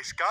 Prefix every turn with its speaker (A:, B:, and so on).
A: Disco?